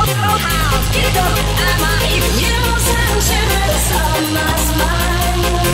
You don't, I might, you don't sound my smile.